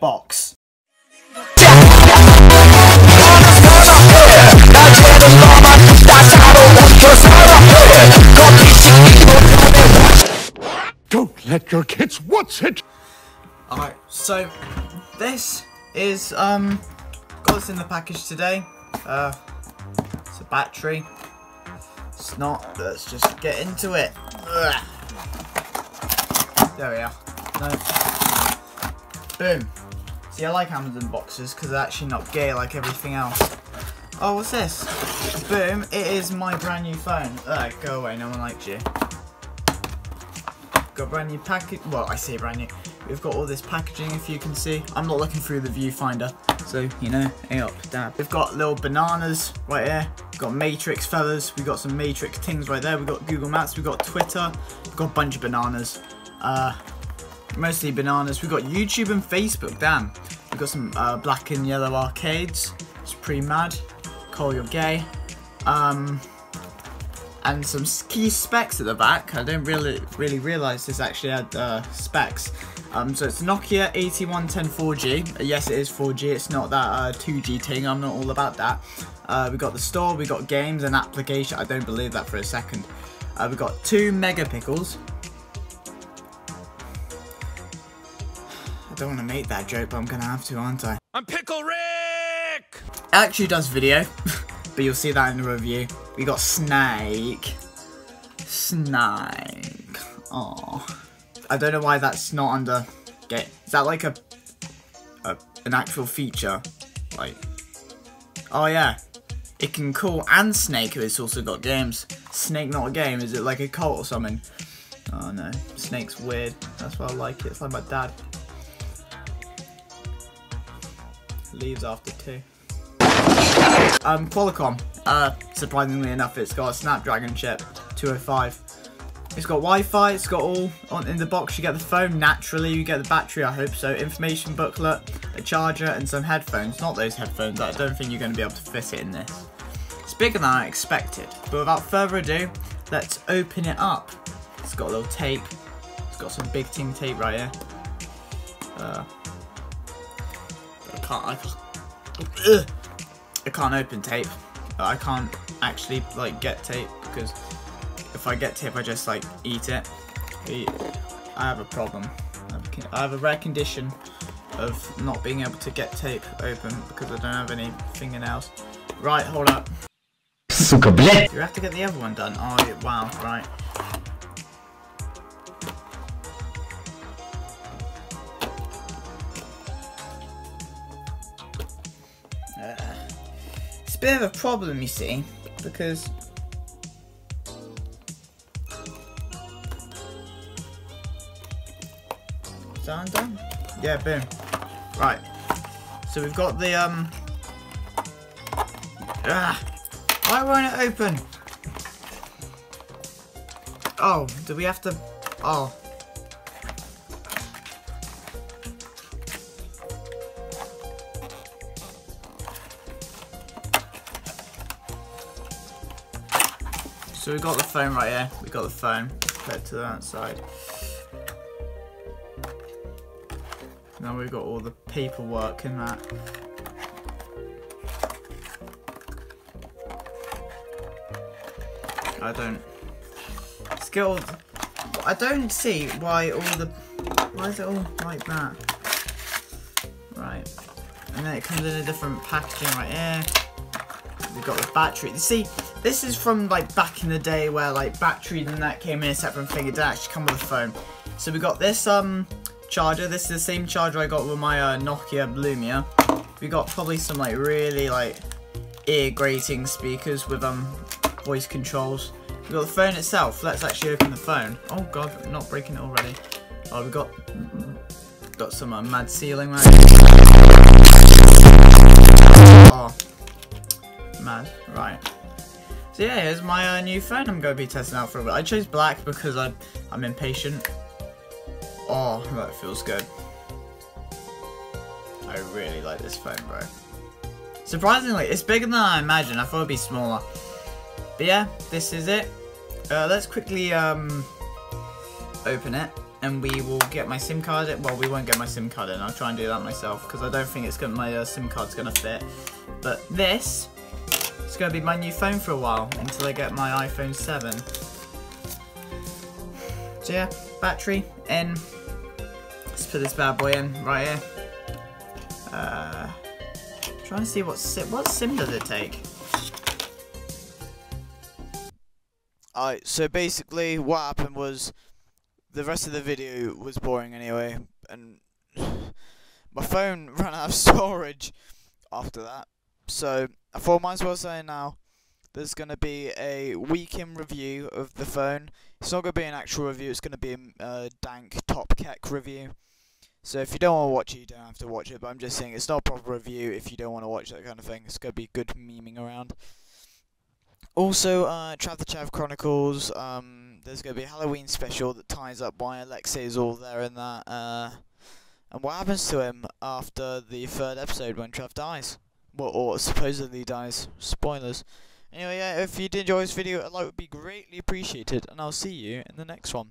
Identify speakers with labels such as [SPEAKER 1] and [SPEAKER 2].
[SPEAKER 1] box.
[SPEAKER 2] Don't let your kids watch it?
[SPEAKER 1] Alright, so this is um got this in the package today. Uh it's a battery. It's not, let's just get into it. Ugh. There we are. No. Boom. I like Amazon boxes because they're actually not gay like everything else. Oh what's this? Boom, it is my brand new phone. Ugh, go away, no one likes you got brand new package. Well, I say brand new. We've got all this packaging, if you can see. I'm not looking through the viewfinder, so you know, A up, dab. We've got little bananas right here. We've got Matrix feathers. We've got some Matrix things right there. We've got Google Maps. We've got Twitter. We've got a bunch of bananas. Uh, mostly bananas. We've got YouTube and Facebook. Damn. We've got some uh, black and yellow arcades. It's pretty mad. Call you're gay. Um, and some key specs at the back. I don't really really realize this actually had uh, specs. Um, so it's Nokia 8110 4G. Uh, yes, it is 4G. It's not that uh, 2G thing. I'm not all about that. Uh, we got the store. We got games and application. I don't believe that for a second. Uh, we got two megapixels. Don't want to make that joke, but I'm gonna have to, aren't I?
[SPEAKER 2] I'm Pickle Rick!
[SPEAKER 1] Actually does video, but you'll see that in the review. We got Snake. Snake. Oh. I don't know why that's not under get. Is that like a, a an actual feature? Like, oh yeah, it can call and Snake. It's also got games. Snake not a game. Is it like a cult or something? Oh no, Snake's weird. That's why I like it. It's like my dad. Leaves after two. Um, Qualcomm. Uh, surprisingly enough, it's got a Snapdragon chip, 205. It's got Wi-Fi, it's got all on in the box. You get the phone, naturally, you get the battery, I hope so. Information booklet, a charger, and some headphones. Not those headphones, I don't think you're going to be able to fit it in this. It's bigger than I expected. But without further ado, let's open it up. It's got a little tape. It's got some big ting tape right here. Uh, can't, I can't, ugh, I can't open tape. I can't actually, like, get tape, because if I get tape, I just, like, eat it. I have a problem. I have a rare condition of not being able to get tape open because I don't have any fingernails. Right, hold up.
[SPEAKER 3] Suka,
[SPEAKER 1] You have to get the other one done. Oh, wow, right. Bit of a problem, you see, because Is that undone? Yeah, boom. Right. So we've got the um. Ah, why won't it open? Oh, do we have to? Oh. So we've got the phone right here. We've got the phone. Put to that side. Now we've got all the paperwork in that. I don't. Skilled. I don't see why all the. Why is it all like that? Right. And then it comes in a different packaging right here. We've got the battery. You see, this is from like back in the day where like batteries and that came in a separate thing. It didn't actually come with a phone. So we got this um charger. This is the same charger I got with my uh, Nokia Lumia. We got probably some like really like ear grating speakers with um voice controls. We got the phone itself. Let's actually open the phone. Oh god, we're not breaking it already. Oh, we got got some uh, mad sealing right. Oh, mad. Right. So yeah, here's my uh, new phone. I'm gonna be testing out for a bit. I chose black because I I'm impatient. Oh, that feels good. I really like this phone, bro. Surprisingly, it's bigger than I imagined. I thought it'd be smaller. But yeah, this is it. Uh, let's quickly um, open it. and we will get my SIM card. In. Well, we won't get my SIM card in. I'll try and do that myself because I don't think it's gonna my uh, SIM card's gonna fit. But this is gonna be my new phone for a while until I get my iPhone 7. So yeah, battery in. Let's put this bad boy in right here. Uh, trying to see what sim, what sim does it take. Alright, so basically what happened was the rest of the video was boring anyway, and my phone ran out of storage after that. So thought I might as well say now there's going to be a week in review of the phone. It's not going to be an actual review, it's going to be a uh, dank top keck review. So if you don't want to watch it, you don't have to watch it, but I'm just saying it's not a proper review if you don't want to watch that kind of thing. It's going to be good memeing around. Also, uh, Trav the Chav Chronicles, um, there's going to be a Halloween special that ties up why Alexei is all there in that, uh, and what happens to him after the third episode when Trav dies. Well, or supposedly dies. Spoilers. Anyway, yeah, if you did enjoy this video, a like would be greatly appreciated, and I'll see you in the next one.